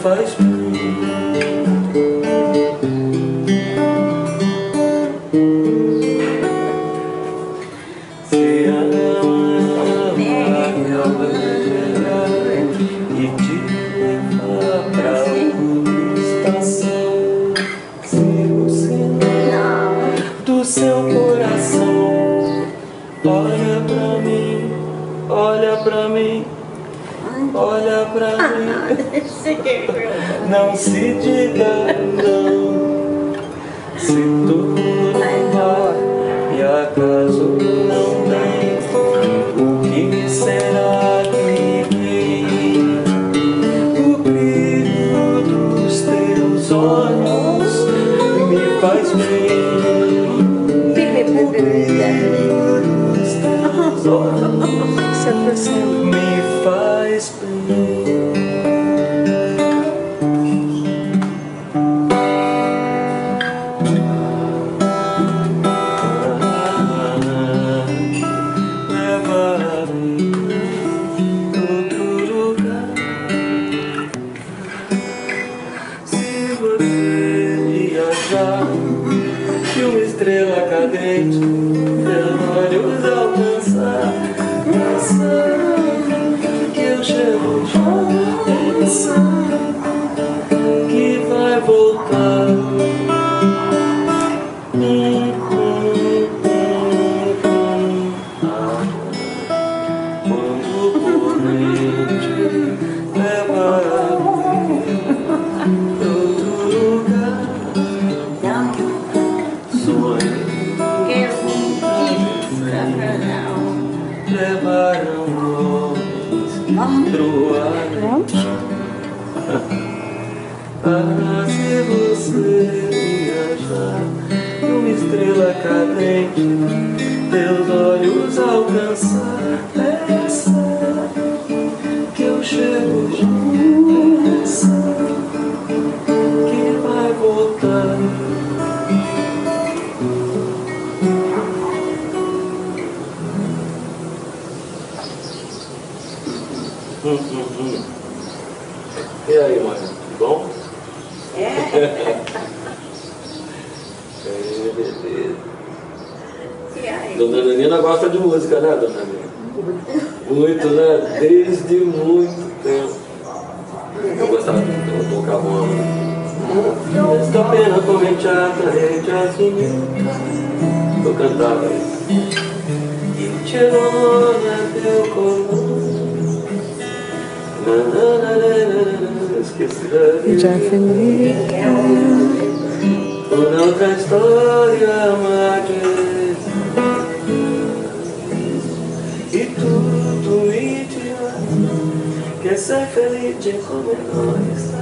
Faz. Se ama e te leva pra o do seu coração. Olha pra mim, olha pra mim, olha pra mim. Não se diga não. Se tudo estrela cadente teus olhos alcançar, pensa que eu chego já, pensa que vai voltar. Hum, hum, hum, corrente levaram homens pro ar. Ah, se você viajar numa estrela cadente, teus olhos alcançar, Hum, hum, hum. E aí, mano? Tudo bom? É, beleza. Dona Nanina gosta de música, né, Dona Nanina? Muito, né? Desde muito tempo. Eu gostava de tocar bola. Esta pena cominciata e già finita. Eu cantava isso. Il cielo non da Já finita. Un'altra storia magica E tu, tu mi dirà Che sei felice come noi